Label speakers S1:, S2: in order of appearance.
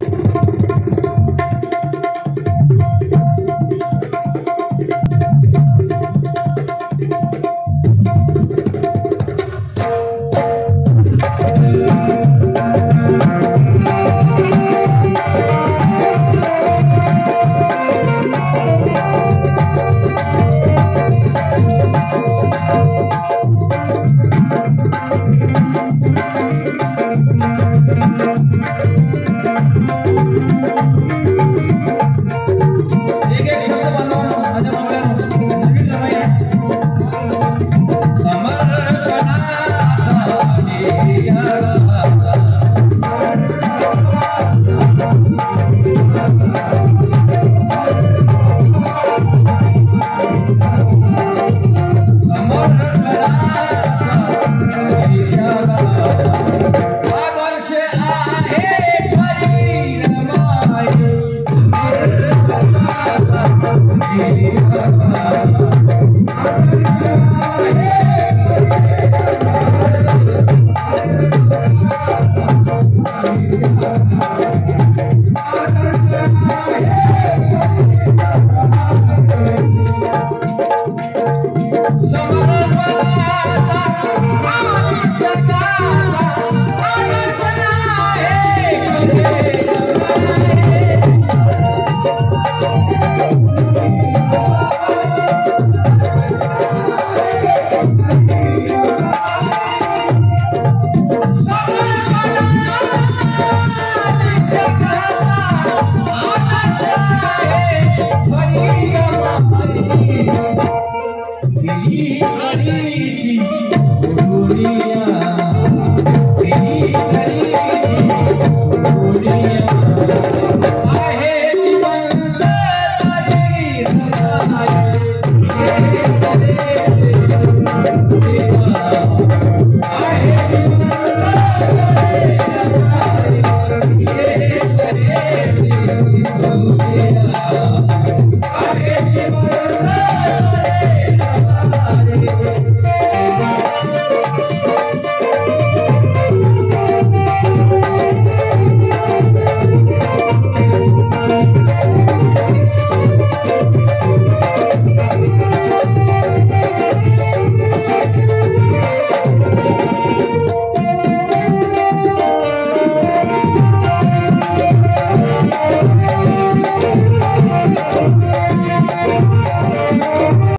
S1: एक नहीं।